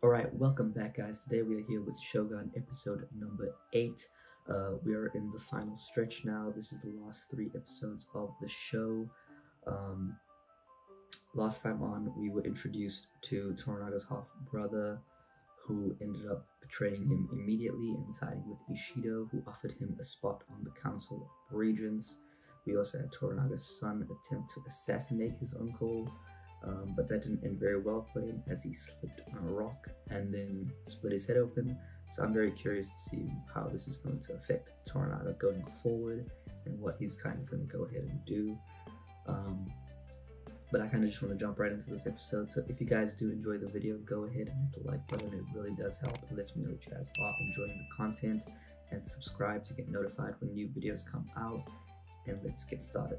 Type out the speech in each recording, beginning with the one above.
Alright, welcome back, guys. Today we are here with Shogun episode number 8. Uh, we are in the final stretch now. This is the last three episodes of the show. Um, last time on, we were introduced to Toranaga's half brother, who ended up betraying him immediately and siding with Ishido, who offered him a spot on the Council of Regents. We also had Toranaga's son attempt to assassinate his uncle, um, but that didn't end very well for him as he slipped on a rock and then split his head open. So I'm very curious to see how this is going to affect Tornado going forward and what he's kind of going to go ahead and do. Um, but I kind of just want to jump right into this episode. So if you guys do enjoy the video, go ahead and hit the like button. It really does help. It lets me know that you guys are enjoying the content and subscribe to get notified when new videos come out. And let's get started.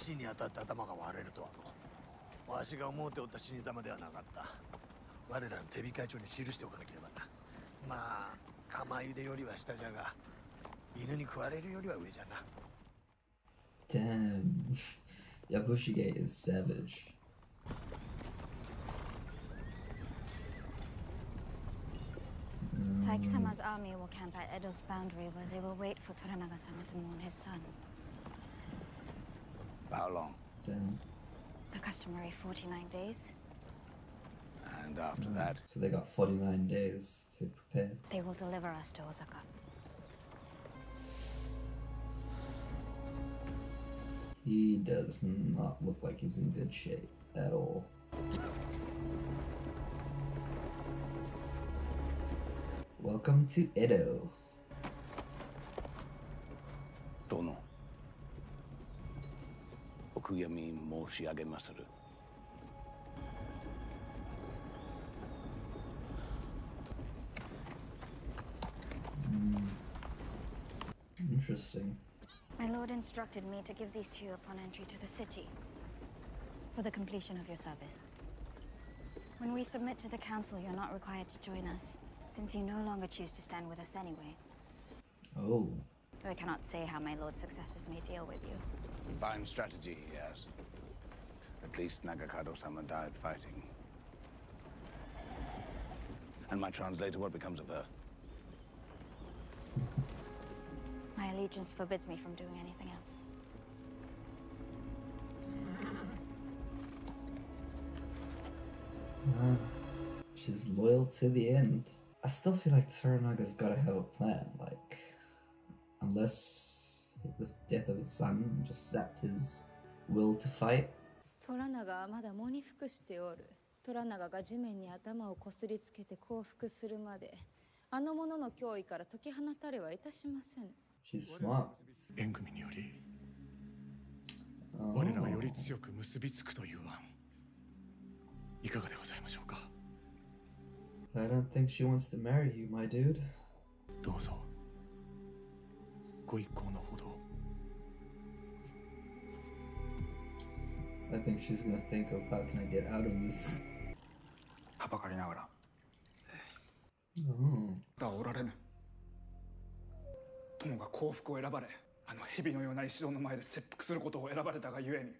石に当たって頭が割れるとはのわしが思うておった死に様ではなかった我らの手控え帳に記しておかなければなまあ釜茹でよりは下じゃが犬に食われるよりは上じゃな Damn. Yabushige is savage. Mm, Saiki-sama's army will camp at Edo's boundary where they will wait for Toranaga-sama to mourn his son. How long? Damn. The customary 49 days. And after that, So they got 49 days to prepare. They will deliver us to Osaka. He does not look like he's in good shape at all. Welcome to Edo. み申し上げまする。 Interesting. My lord instructed me to give these to you upon entry to the city. For the completion of your service. When we submit to the council, you're not required to join us, since you no longer choose to stand with us anyway. Oh, Though I cannot say how my lord's successors may deal with you. Fine strategy he has. At least Nagakado-sama died fighting. And my translator, what becomes of her? My allegiance forbids me from doing anything else. ah, she's loyal to the end. I still feel like Toranaga's gotta have a plan, like, unless the death of his son just sapped his will to fight. トラナガはまだ喪に服しておるトラナガが地面に頭をこすりつけて降伏するまであの者の脅威から解き放たれはいたしません She's smart. 縁組により Oh. 我らがより強く結びつくという案いかがでございましょうか I don't think she wants to marry you, my dude. どうぞご一行の think she's gonna think of how can I get out of this. はばかりながら。Oh. だおられぬ。友が幸福を選ばれあの蛇のような石堂の前で切腹することを選ばれたがゆえに。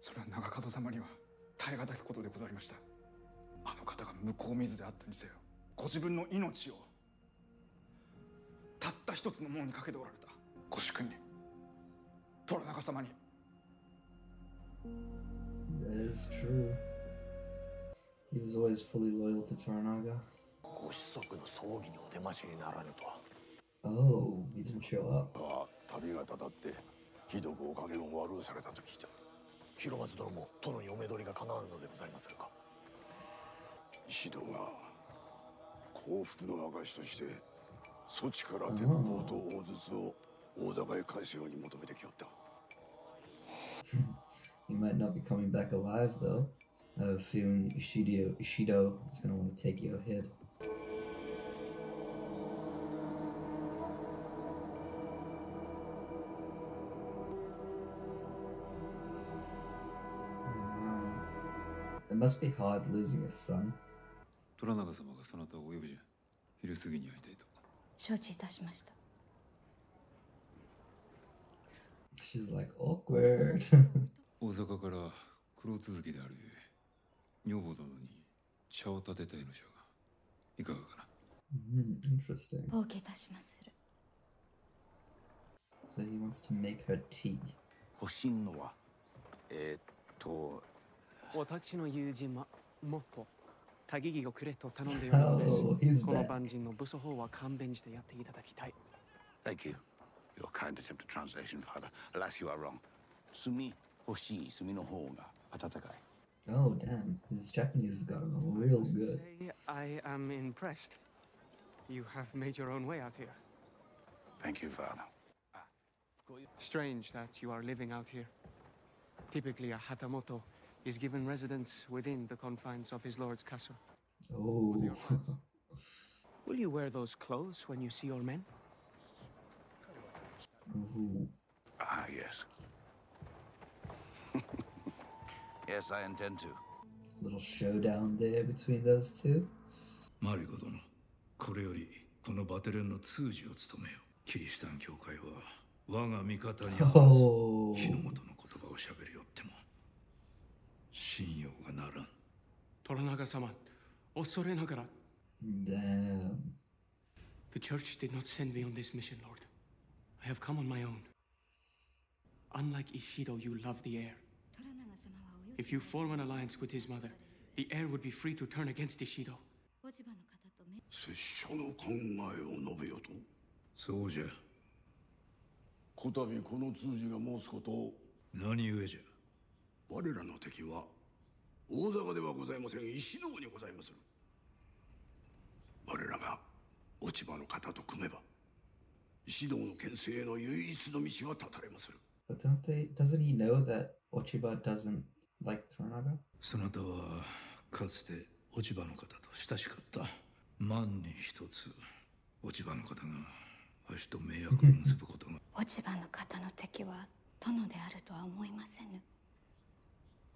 それは長門様には耐え難きことでございました。あの方が向こう水であったにせよご自分の命をたった一つのものにかけておられた。ご主君に虎長様に That is true. He was always fully loyal to Toranaga. ご子息の葬儀にお出ましにならぬとは Oh, he didn't show up. が旅がたたってひどくお加減を悪うされたと聞いた広松殿も殿にお目取りが叶うのでございまするか石戸が幸福の証としてそちから鉄砲と大筒を大坂へ返すように求めてきよった He might not be coming back alive though. I have a feeling Ishido, Ishido is gonna want to take your head. Ah. It must be hard losing a son. 虎長様がそなたをお呼びじゃ昼過ぎに会いたいと承知いたしました She's like awkward. 大阪から黒続きである女房殿に茶を立てたいのじゃがいかがかな Hmm, interesting. お受けいたしまする So he wants to make her tea. 欲しいのはえー、っと私の友人はもっと多義義をくれと頼んでいるのです Oh, この.万人の武装法は勘弁してやっていただきたい Thank you. Your kind attempt at translation, Father. Alas, you are wrong. 炭欲 Oh, damn. This Japanese has gotten real good. I am impressed. You have made your own way out here. Thank you, Father. Strange that you are living out here. Typically, a Hatamoto is given residence within the confines of his lord's castle. Oh. Will you wear those clothes when you see your men? Ooh. Ah, yes. yes, I intend to. Little showdown there between those two. マリコ殿これよりこのバテレンの通詞を務めよキリシタン教会は我が味方に合わ Oh. ず日の元の言葉をしゃべりよっても信用がならん Toranaga sama, 恐れながら Damn. The church did not send me on this mission, Lord. I have come on my own. Unlike Ishido, you love the heir. If you form an alliance with his mother, the heir would be free to turn against Ishido. おじばの方とめ拙者の考えを述べよとそうじゃこたびこの通詞が申すことを何故じゃ我らの敵は大坂ではございません石堂にございまする我らが落ち葉の方と組めば石堂の牽制への唯一の道が断たれまする But don't they? Doesn't he know that Ochiba doesn't like Toranaga? そなたはかつて落ち葉の方と親しかった。万に一つ落ち葉の方がわしと迷惑を結ぶことが。落ち葉の方の敵は殿であるとは思いませぬ。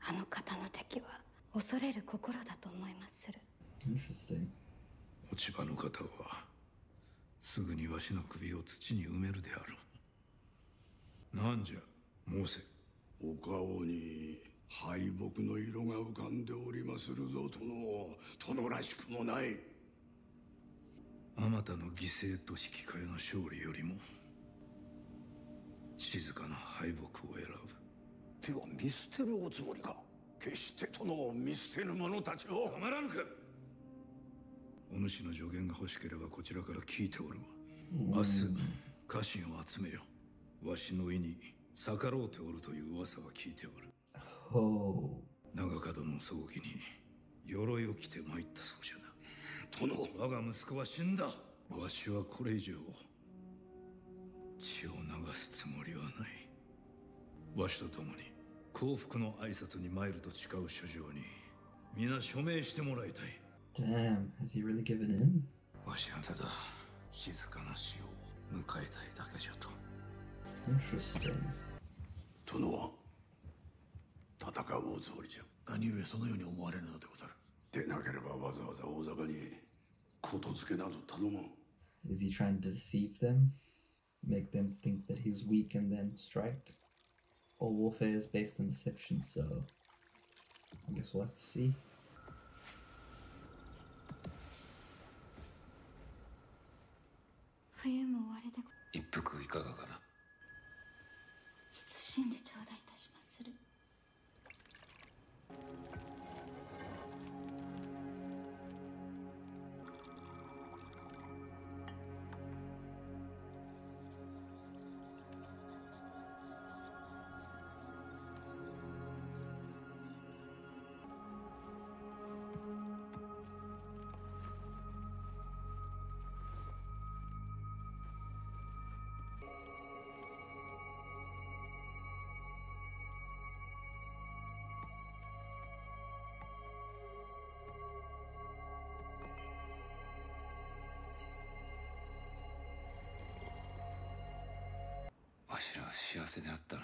あの方の敵は恐れる心だと思いまする。Interesting. 落ち葉の方はすぐにわしの首を土に埋めるであろう。なんじゃ申せお顔に敗北の色が浮かんでおりまするぞ殿殿らしくもない。あまたの犠牲と引き換えの勝利よりも静かな敗北を選ぶ。では見捨てるおつもりか。決して殿を見捨てぬ者たちを。たまらぬか。お主の助言が欲しければこちらから聞いておるわ。明日家臣を集めよ。わしの意に逆ろうておるという噂は聞いておる Oh. 長門の葬儀に鎧を着て参ったそうじゃな殿我が息子は死んだわしはこれ以上血を流すつもりはないわしと共に幸福の挨拶に参ると誓う書状に皆署名してもらいたい Damn. Has he really given in? わしはただ静かな死を迎えたいだけじゃと Interesting. 殿は戦うおつもりじゃ何故そのように思われるのでござるでなければわざわざ大阪にことづけなど頼まん Is he trying to deceive them? Make them think that he's weak and then strike? All warfare is based on deception, so I guess we'll have to see. せであったな。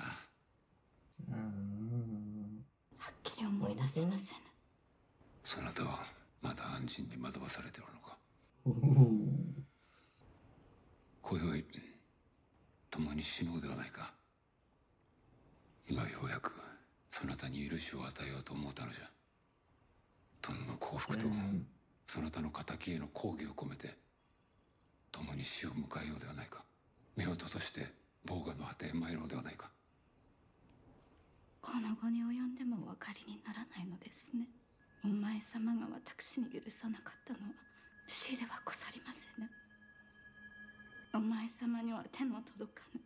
Uh, はっきり思い出せませぬそなたはまだ安心に惑わされておるのか？今宵共に死のうではないか。今ようやくそそなたに許しを与えようと思うたのじゃ。殿の幸福と.そなたの敵への抗議を込めて共に死を迎えようではないか。目を閉として防河の果てへ参ろうではないか。この後に及んでもお分かりにならないのですね。お前様が私に許さなかったのは死ではござりませぬ。お前様には手の届かぬ。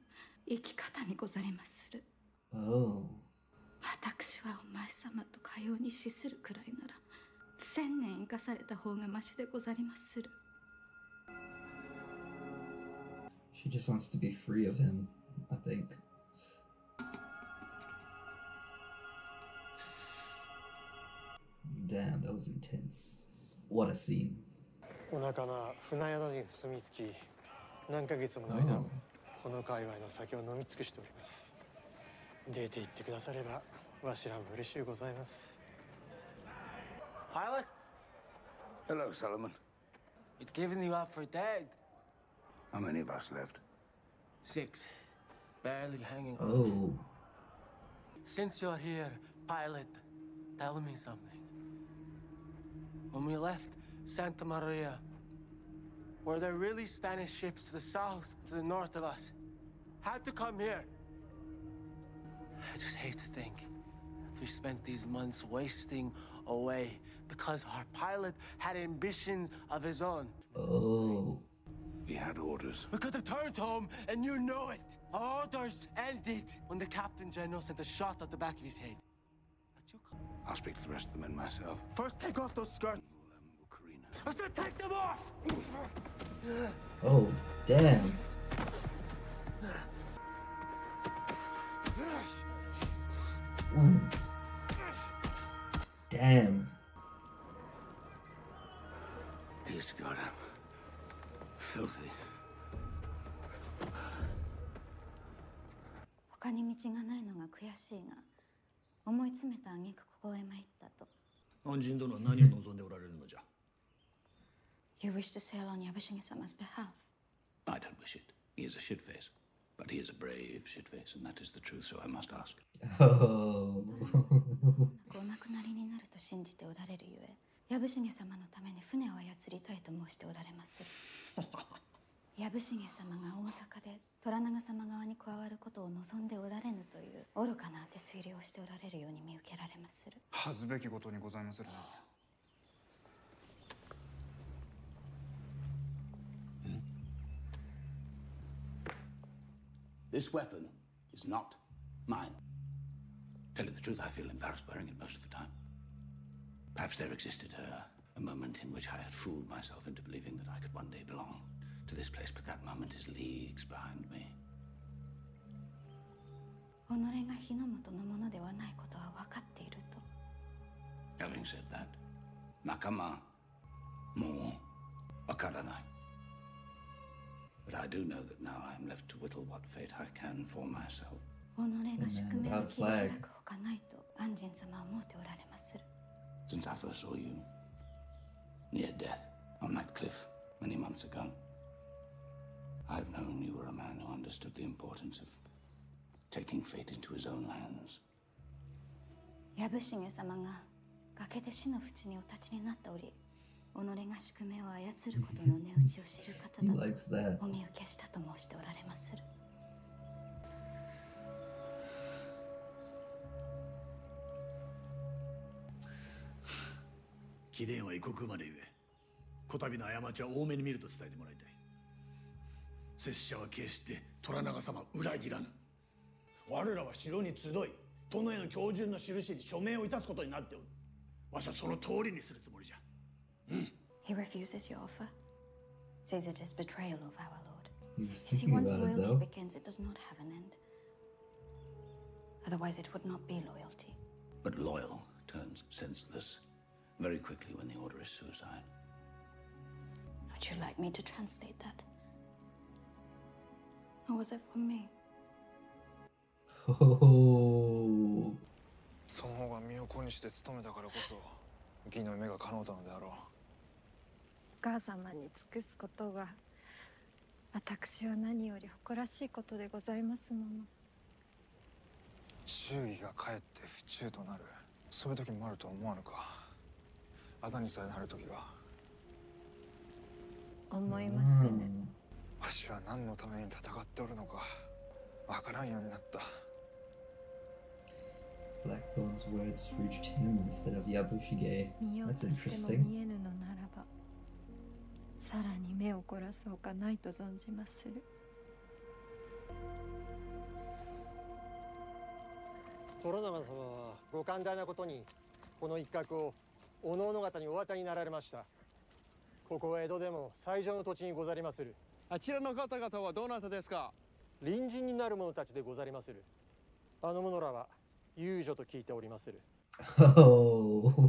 生き方にござりまする。Oh. 私はお前様とかように死するくらいなら千年生かされた方がましでござりまする She just wants to be free of him, I think. Damn, that was intense. What a scene. お仲間船宿に住み着き何ヶ月もの間 Oh. この界隈の酒を飲み尽くしております出て行ってくださればわしらも嬉しゅうございます Pilot, Hello, Solomon. we'd given you up for dead. How many of us left? Six. Barely hanging on. Oh. Since you're here, pilot, tell me something. When we left Santa Maria, were there really Spanish ships to the south, to the north of us? Had to come here. I just hate to think that we spent these months wasting away because our pilot had ambitions of his own. Oh. We had orders. We could have turned home, and you know it. Our orders ended when the Captain General sent a shot at the back of his head. But you come. I'll speak to the rest of the men myself. First, take off those skirts. I said, take them off. Oh, damn. Ooh. Damn. He's got him. Filthy. 他に道がないのが悔しいが思い詰めた挙句ここへ参ったと恩人殿は何を望んでおられるのじゃ You wish to sail on Yabushige sama's behalf I don't wish it. He is a shitface. But he is a brave shitface, and that is the truth, so I must ask. Oh. お亡くなりになると信じておられるゆえ藪重様のために船を操りたいと申しておられまする 藪重様が大阪で虎長様側に加わることを望んでおられぬという愚かな当て推理をしておられるように見受けられまする恥ずべきことにございまするな This weapon is not mine. Tell you the truth, I feel embarrassed wearing it most of the time. Perhaps there existed a, a moment in which I had fooled myself into believing that I could one day belong to this place, but that moment is leagues behind me. 己が日の本のものではないことは分かっていると Having said that, Nakama, more, Wakaranai. But I do know that now I am left to whittle what fate I can for myself. 己が宿命を without 切り開 flag. くほかないと安心様は思っておられまする Since I first saw you, near death, on that cliff many months ago, I've known you were a man who understood the importance of taking fate into his own hands. 藪重様が崖で死の淵にお立ちになった折己が宿命を操ることの値打ちを知る方 He だ likes that. とお見受けしたと申しておられまする 貴殿は異国生まれゆえこたびの過ちは多めに見ると伝えてもらいたい拙者は決して虎長様を裏切らぬ我らは城に集い殿への教順の印に署名をいたすことになっておるわしはその通りにするつもりじゃ He refuses your offer says it is betrayal of our Lord He once about it loyalty begins, it does not have an end. Otherwise, it would not be loyalty. But loyal turns senseless very quickly when the order is suicide. Would you like me to translate that? Or was it for me? Oh. その方が身を粉にして務めたからこそ義の夢が叶うたのであろうお母様に尽くすことが私は何より誇らしいことでございますもの忠義がかえって不忠となるそういう時もあると思わぬか？あだにさえなる時が思いますねわしは何のために戦っておるのかわからんようになった Blackthorn's words reached him instead of Yabushige. 見よう That's としても interesting. 見えぬのならばさらに目を凝らすほかないと存じまする虎長様はご寛大なことにこの一角をおのおの方にお渡りになられました。ここは江戸でも最上の土地にござりまする。あちらの方々はどなたですか？隣人になる者たちでござりまする。あの者らは遊女と聞いておりまする。Oh.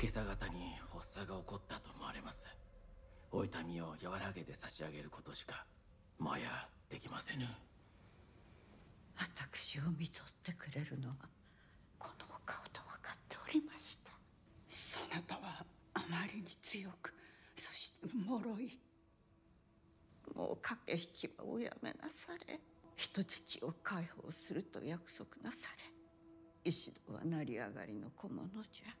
今朝方に発作が起こったと思われます。お痛みを和らげて差し上げることしかもやできませぬ。私を見とってくれるのは分かっておりました。そなたはあまりに強くそして脆い。もう駆け引きはおやめなされ。人質を解放すると約束なされ。石戸は成り上がりの小物じゃ。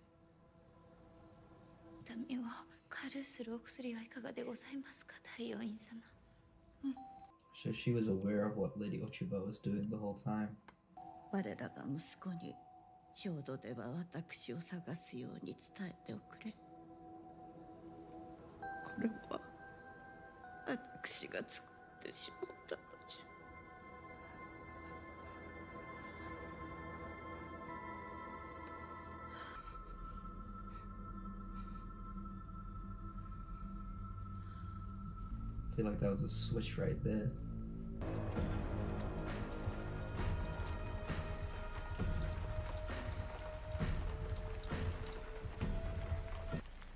痛みを軽するお薬はいかがでございますか大王院様。So she was aware of what Lady Ochiba was doing the whole time. 我らが息子に浄土では私を探すように伝えておくれこれは私が作ってしまったのじゃ I feel like that was a switch right there.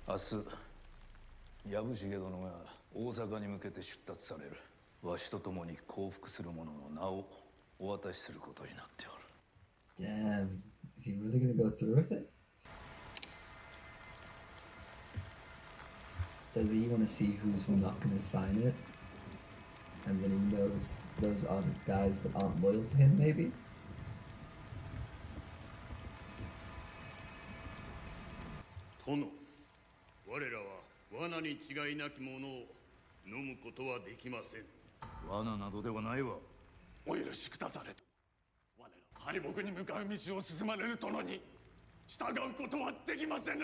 明日藪重殿が大阪に向けて出立されるわしと共に降伏する者の名をお渡しすることになっておる Damn. Is he really gonna go through with it? Does he want to see who's not gonna sign it? And then he knows those are the guys that aren't loyal to him, maybe? 殿我らは罠に違いなきものを飲むことはできません。罠などではないわ。お許しくだされと。我ら敗北に向かう道を進まれる殿に従うことはできませぬ。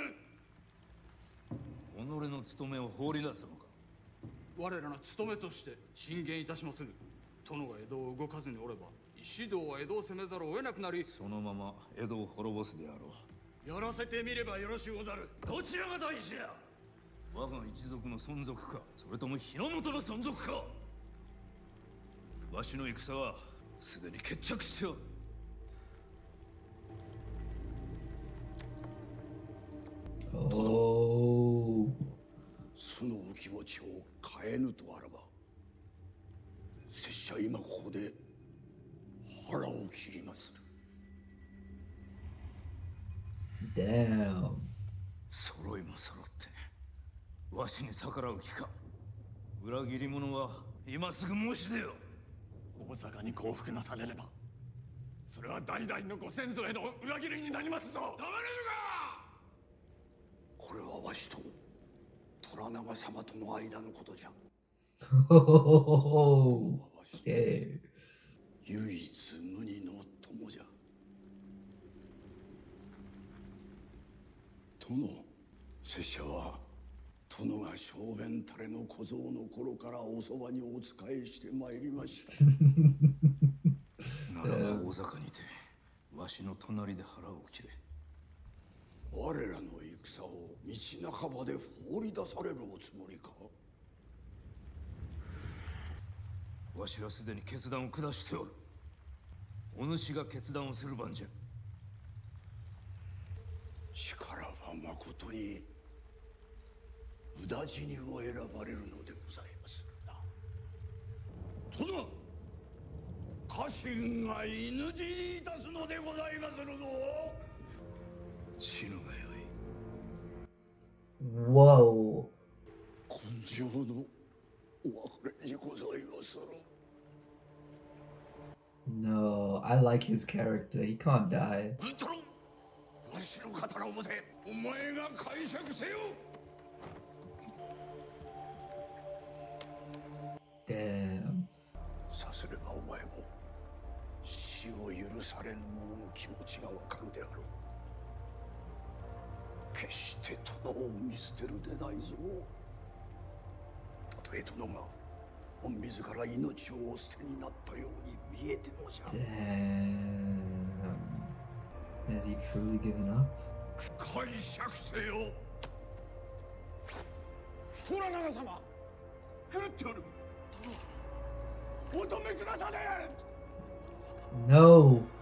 己の務めを放り出すのか。我らの務めとして進言いたしまする。殿が江戸を動かずにおれば石道は江戸を攻めざるを得なくなりそのまま江戸を滅ぼすであろやらせてみればよろしゅうござる。うどちらが大事や我が一族の存続か。それとも日の本の存続か。わしの戦はすでに決着しておる。Oh. そのお気持ちを変えぬとあらば拙者今ここで腹を切ります。る Damn. 揃いも揃ってわしに逆らう気か。裏切り者は今すぐ申し出よ。大阪に降伏なされればそれは代々のご先祖への裏切りになりますぞ。黙れるこれはわしと虎長様との間のことじゃ。okay. 唯一無二の友じゃ。殿拙者は殿が小便垂れの小僧の頃からおそばにお仕えしてまいりました。ならば大阪にてわしの隣で腹を切れ。我らの戦を道半ばで放り出されるおつもりか。わしはすでに決断を下しておる。お主が決断をする番じゃ。力はまことに無駄死にを選ばれるのでございますな殿家臣が犬死にいたすのでございまするぞ死ぬがよ Whoa. 根性のお別れにございまする No, I like his character. He can't die. お前が解釈せよ Damn. さすればお前も死を許されぬ者の気持ちがわかるであろう決して殿を見捨てるでないぞたとえ殿が御自ら命をお捨てになったように見えてもじゃ. Has he truly given up? 解釈せよ虎長様狂っておる No.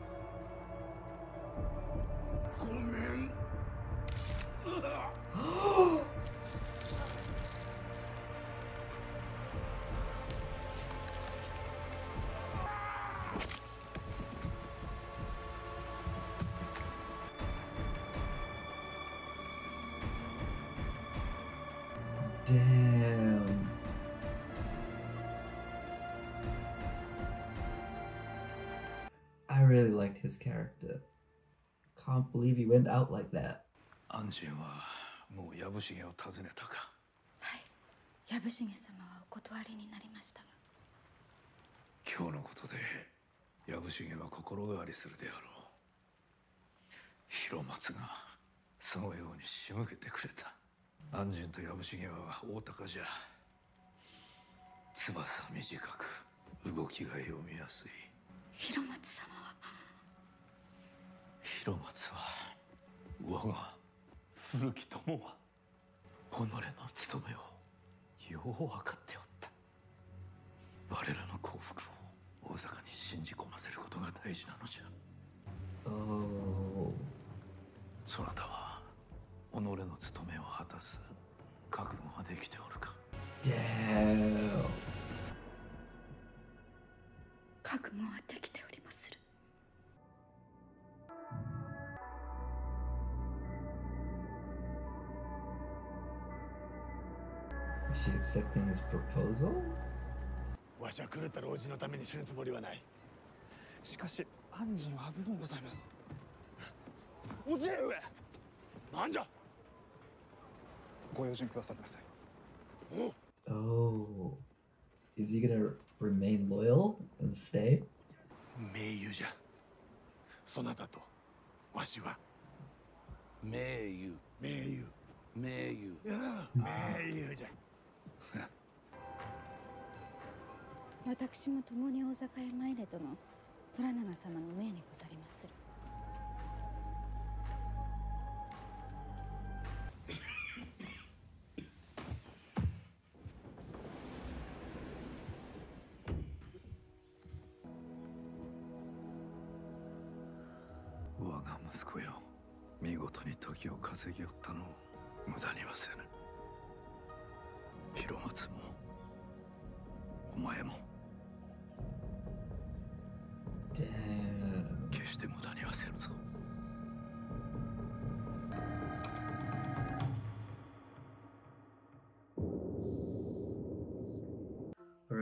Really liked his character. Can't believe he went out like that. アンジンはもう藪重を訪ねたか。はお断りになりましたが。今日のことで藪重は心変わりするであろう。広松がそのように仕向けてくれた。安心と藪重は大高じゃ。翼短く動きが読みやすい。広松様は広松は我が古き友は己の務めをよう分かっておった我らの幸福を大坂に信じ込ませることが大事なのじゃ Oh. そなたは己の務めを果たす覚悟ができておるか？Damn. 覚悟はでき she accepting his proposal? わしは狂った老人のために死ぬつもりはないしかし安心は危のうございますおじえ上なんじゃご用心くださいませ Oh. Is he gonna remain loyal and stay? 盟友じゃそなたとわしは名優盟友名優いや盟友じゃ 私も共に大坂へ参れとの虎長様の命にござりまする。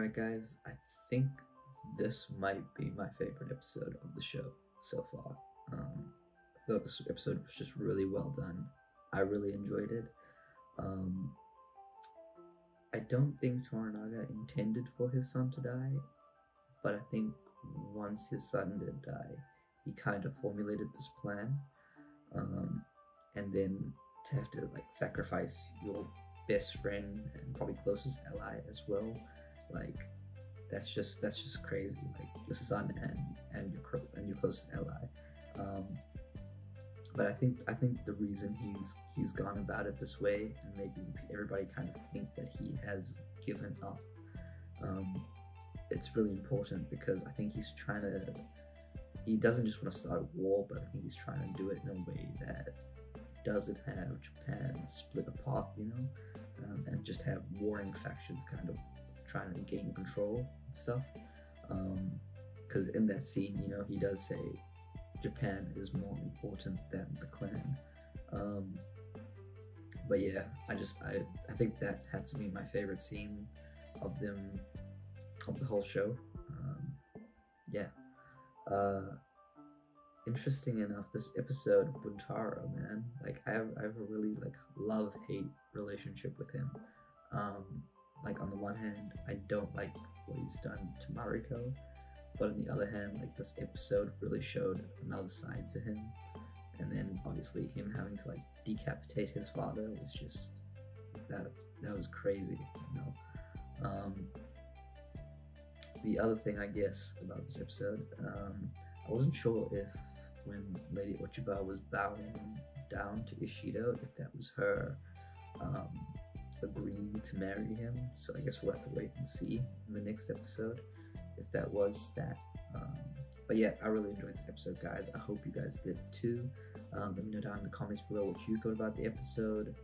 Alright, guys, I think this might be my favorite episode of the show so far. Um, I thought this episode was just really well done. I really enjoyed it. Um, I don't think Toranaga intended for his son to die, but I think once his son did die, he kind of formulated this plan. Um, and then to have to like sacrifice your best friend and probably closest ally as well like that's just that's just crazy. Like your son and and your and your closest ally. Um but i think i think the reason he's he's gone about it this way and making everybody kind of think that he has given up um it's really important because i think he's trying to he doesn't just want to start a war but i think he's trying to do it in a way that doesn't have japan split apart you know um, and just have warring factions kind of trying to gain control and stuff. Because in that scene, you know, he does say Japan is more important than the clan. Um, but yeah, I just I I think that had to be my favorite scene of them of the whole show. Um, yeah. Uh, interesting enough, this episode, Buntaro, man, like I have, I have a really like love hate relationship with him. Um, like on the one hand, I don't like what he's done to Mariko, but on the other hand, like this episode really showed another side to him. And then obviously him having to like decapitate his father was just that that was crazy, you know. Um, the other thing I guess about this episode, um, I wasn't sure if when Lady Ochiba was bowing down to Ishido, if that was her um, agreeing to marry him. So I guess we'll have to wait and see in the next episode if that was that. Um, but yeah, I really enjoyed this episode, guys. I hope you guys did too. Um, let me know down in the comments below what you thought about the episode.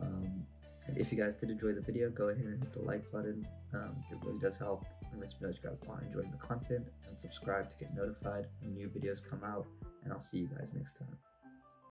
Um, and if you guys did enjoy the video, go ahead and hit the like button. Um, it really does help and lets me know that you guys are enjoying the content. And subscribe to get notified when new videos come out. And I'll see you guys next time.